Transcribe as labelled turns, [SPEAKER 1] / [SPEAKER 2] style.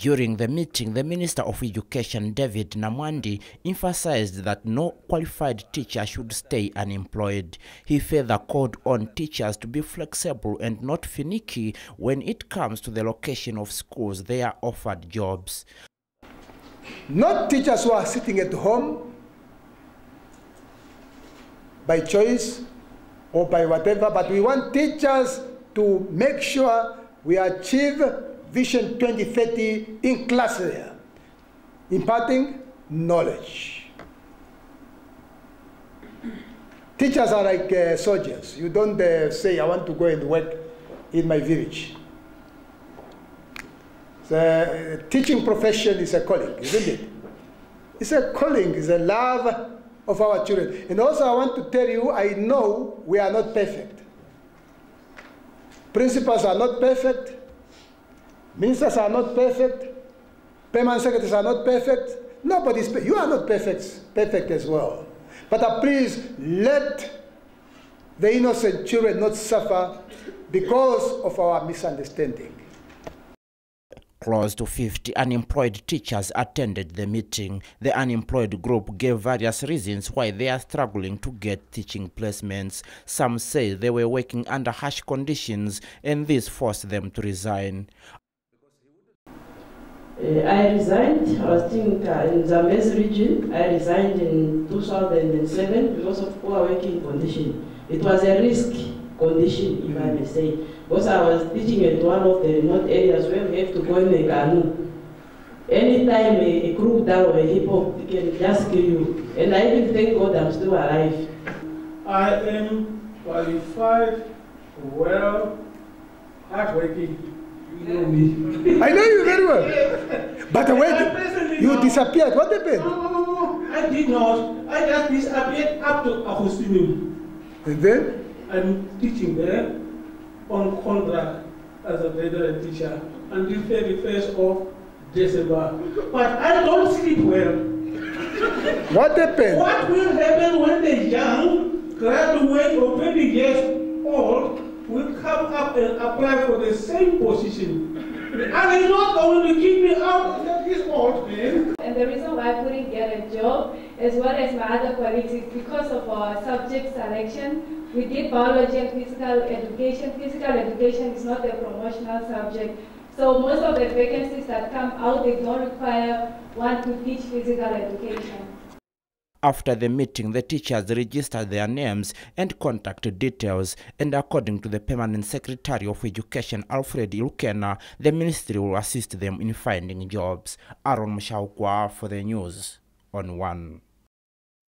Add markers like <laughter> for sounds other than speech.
[SPEAKER 1] During the meeting, the Minister of Education, David Namwandi, emphasized that no qualified teacher should stay unemployed. He further called on teachers to be flexible and not finicky when it comes to the location of schools they are offered jobs.
[SPEAKER 2] Not teachers who are sitting at home by choice or by whatever, but we want teachers to make sure we achieve Vision 2030 in class area, imparting knowledge. Teachers are like uh, soldiers. You don't uh, say, I want to go and work in my village. The teaching profession is a calling, isn't it? It's a calling, it's a love of our children. And also, I want to tell you, I know we are not perfect. Principals are not perfect. Ministers are not perfect. Permanent secretaries are not perfect. Nobody's perfect. You are not perfect, perfect as well. But uh, please let the innocent children not suffer because of our misunderstanding.
[SPEAKER 1] Close to 50 unemployed teachers attended the meeting. The unemployed group gave various reasons why they are struggling to get teaching placements. Some say they were working under harsh conditions and this forced them to resign.
[SPEAKER 3] Uh, I resigned, I was in, uh, in Zambezi region. I resigned in 2007 because of poor working condition. It was a risk condition, if I may say. Because I was teaching at one of the remote areas where we have to go in a canoe. Anytime a, a crew down or a hip hop can just kill you. And I even thank God I'm still alive.
[SPEAKER 4] I am qualified, well, hardworking. You know me. <laughs>
[SPEAKER 2] I know you very well. But the way you disappeared, what happened?
[SPEAKER 4] No, no, no, no. I did not. I just disappeared up to Agostino.
[SPEAKER 2] And then?
[SPEAKER 4] I'm teaching there on contract as a veteran teacher until 31st of December. But I don't sleep well.
[SPEAKER 2] What happened?
[SPEAKER 4] What will happen when the young graduate or 20 years old and apply for the same position? Are they not going to kick me out of this old man?
[SPEAKER 5] And the reason why I couldn't get a job, as well as my other colleagues, is because of our subject selection. We did biology and physical education. Physical education is not a promotional subject. So most of the vacancies that come out, they don't require one to teach physical education.
[SPEAKER 1] After the meeting, the teachers registered their names and contact details, and according to the Permanent Secretary of Education, Alfred Ilukena, the ministry will assist them in finding jobs. Aaron Mshaukwa for the news on One.